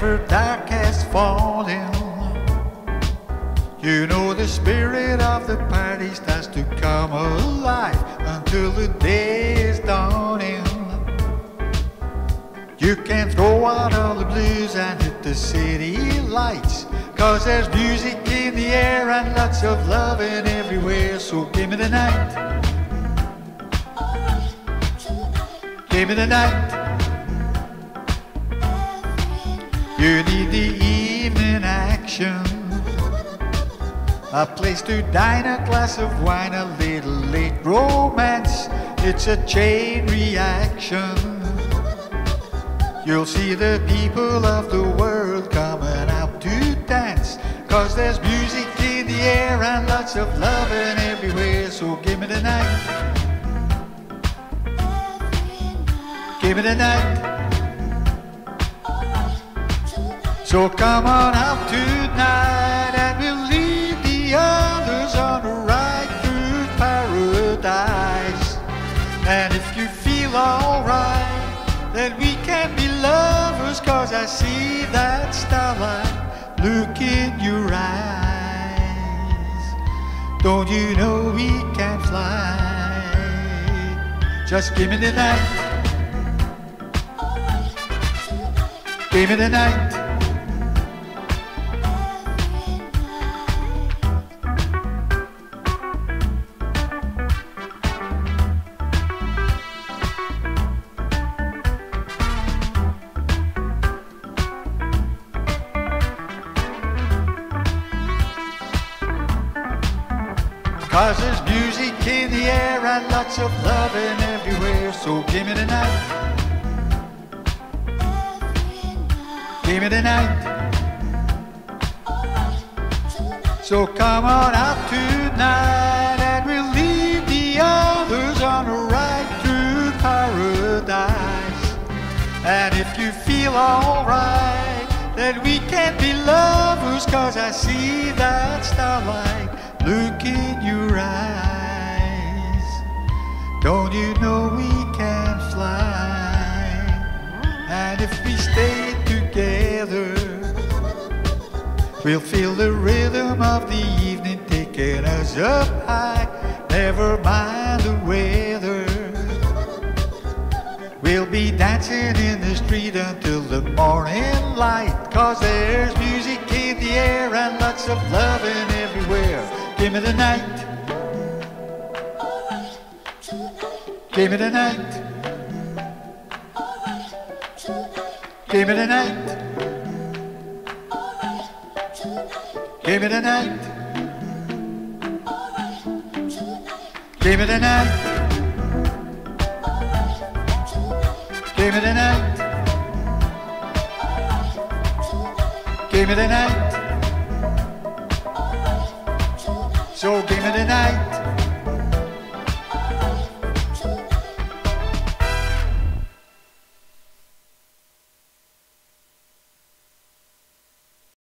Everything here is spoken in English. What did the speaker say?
whenever dark has fallen. You know the spirit of the party starts to come alive until the day is dawning. You can throw out all the blues and hit the city lights. Cause there's music in the air and lots of loving everywhere. So give me the night. Give me the night. You need the evening action. A place to dine, a glass of wine, a little late romance. It's a chain reaction. You'll see the people of the world coming out to dance. Cause there's music in the air and lots of loving everywhere. So give me the night. Give me the night. So come on out tonight and we'll leave the others on the ride through paradise. And if you feel alright, then we can be lovers cause I see that starlight look in your eyes. Don't you know we can fly? Just give me the night. Give me the night. Cause there's music in the air and lots of loving everywhere. So give me the night. Give me the night. So come on out tonight and we'll leave the others on a ride through paradise. And if you feel alright, then we can be lovers cause I see that starlight look you know we can fly? And if we stay together, we'll feel the rhythm of the evening taking us up high. Never mind the weather. We'll be dancing in the street until the morning light. Cause there's music in the air and lots of loving everywhere. Give me the night. Give me the night. Give me the night. Give me the night. Give me the night. Give me the night. Give me the night. So give me the night.